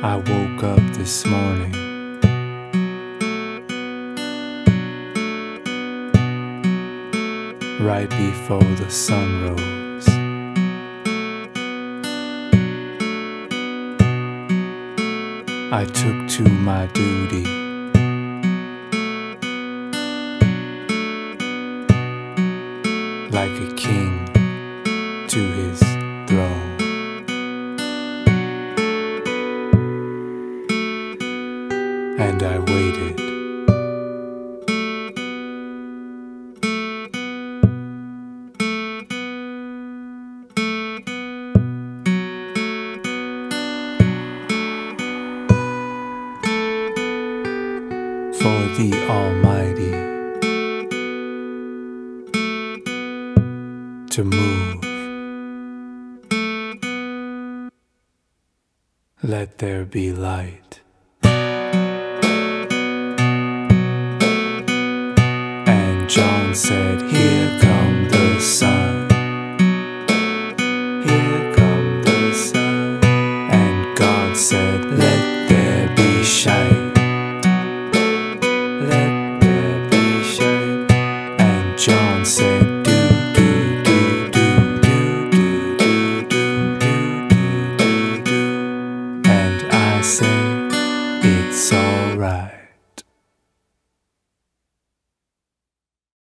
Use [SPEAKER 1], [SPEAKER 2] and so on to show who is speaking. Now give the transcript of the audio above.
[SPEAKER 1] I woke up this morning. Right before the sun rose. I took to my duty. Like a king to his throne. And I waited. For the Almighty to move. Let there be light. and said, Here come the sun. Here come the sun. And God said, Let there be shine. Let there be shine. And John said, say it's alright.